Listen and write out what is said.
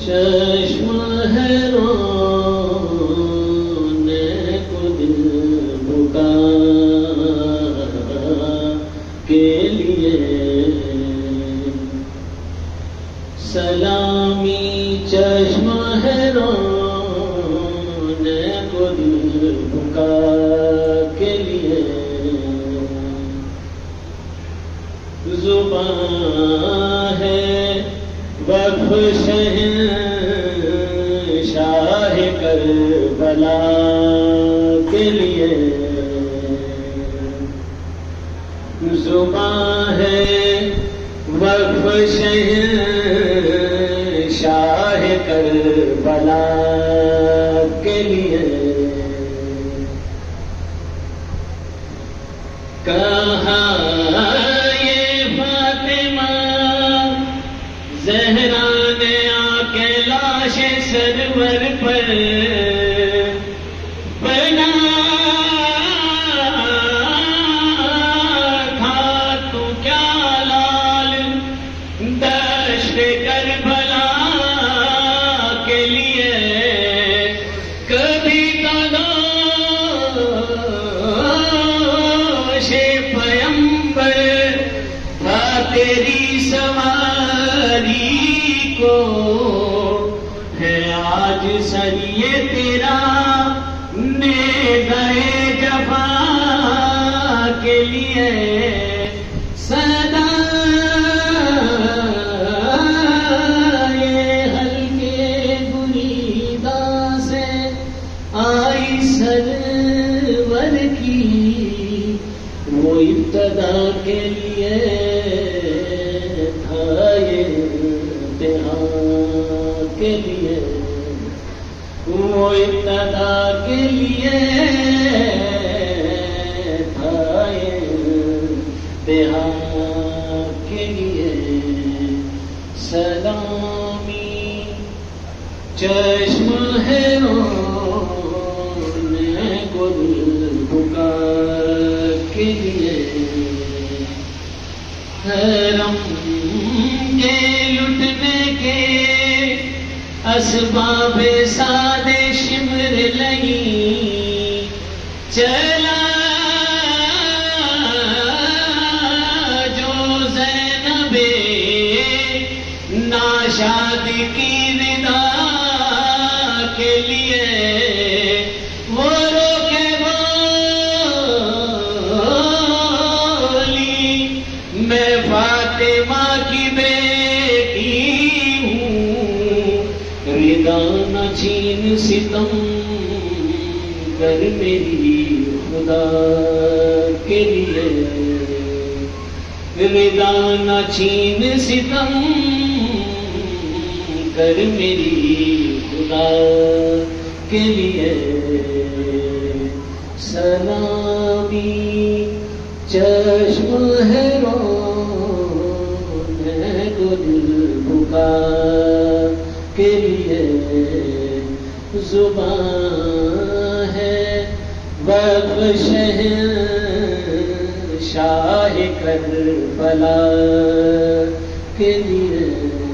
چشم ہے کو دل بکا کے لیے سلامی چشم ہے کو دل بکا زبان ہے۔ وقف شہن شاہ کر بلا کے لیے۔ زبان ہے۔ وقف شہن شاہ کر سرور پر آج سریے تیرا نے گئے جفا کے لیے۔ سدا یہ ہلکے گریدا سے آئی سرور کی۔ وہ ابتدا کے لیے تھا یہ کے لیے۔ وہ ابتدا کے لیے تھا یہ کے لیے سلامی چشم ہے گل بکا کے لیے حرم کے لٹنے کے اسباب ساد شمر لئی چلا جو زینب ناشاد کی ردا کے لیے ستم کر میری خدا کے لیے۔ ردا نہ چھین ستم کر میری خدا کے لیے۔ سلامی چشم ہے رونے زبان ہے۔ وقف شہر شاہ کر بلا کے لیے۔